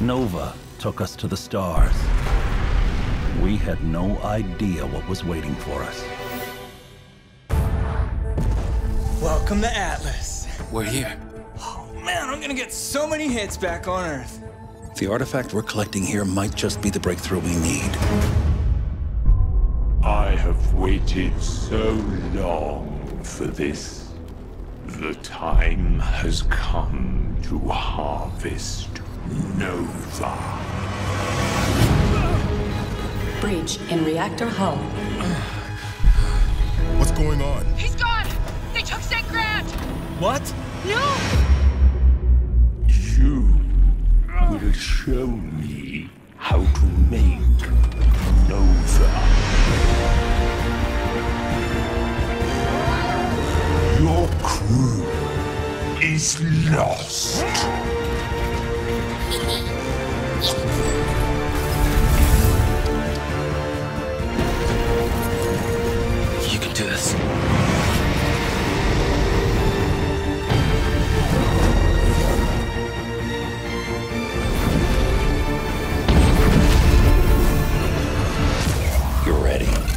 Nova took us to the stars. We had no idea what was waiting for us. Welcome to Atlas. We're here. Oh man, I'm gonna get so many hits back on Earth. The artifact we're collecting here might just be the breakthrough we need. I have waited so long for this. The time has come to harvest Nova. Breach in reactor hull. What's going on? He's gone! They took St. Grant! What? No! You will show me how to make Nova. Your crew is lost. Yes. You can do this. You're ready.